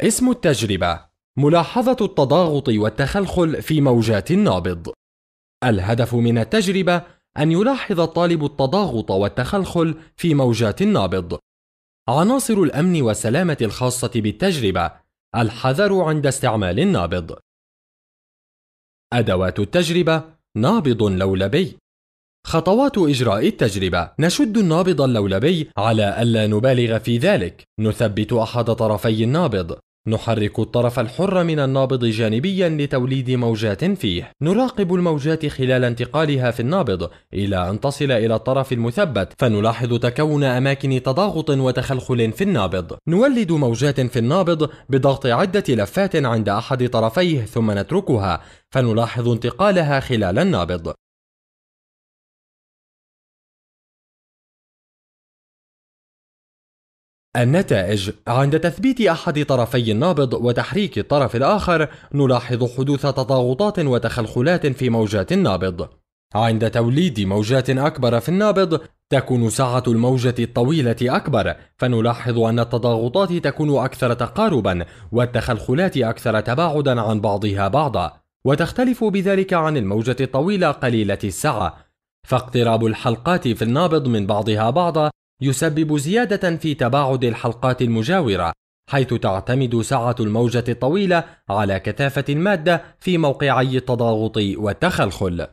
اسم التجربة ملاحظة التضاغط والتخلخل في موجات النابض. الهدف من التجربة أن يلاحظ الطالب التضاغط والتخلخل في موجات النابض. عناصر الأمن والسلامة الخاصة بالتجربة الحذر عند استعمال النابض. أدوات التجربة نابض لولبي خطوات إجراء التجربة. نشد النابض اللولبي على ألا نبالغ في ذلك. نثبت أحد طرفي النابض. نحرك الطرف الحر من النابض جانبيا لتوليد موجات فيه. نراقب الموجات خلال انتقالها في النابض. إلى أن تصل إلى الطرف المثبت فنلاحظ تكون أماكن تضاغط وتخلخل في النابض. نولد موجات في النابض بضغط عدة لفات عند أحد طرفيه ثم نتركها. فنلاحظ انتقالها خلال النابض. النتائج. عند تثبيت أحد طرفي النابض وتحريك الطرف الآخر نلاحظ حدوث تضاغطات وتخلخلات في موجات النابض. عند توليد موجات أكبر في النابض تكون سعة الموجة الطويلة أكبر فنلاحظ أن التضاغطات تكون أكثر تقاربا والتخلخلات أكثر تباعدا عن بعضها بعضا وتختلف بذلك عن الموجة الطويلة قليلة السعة فاقتراب الحلقات في النابض من بعضها بعضا يسبب زيادة في تباعد الحلقات المجاورة حيث تعتمد سعة الموجة الطويلة على كثافة المادة في موقعي التضاغط والتخلخل.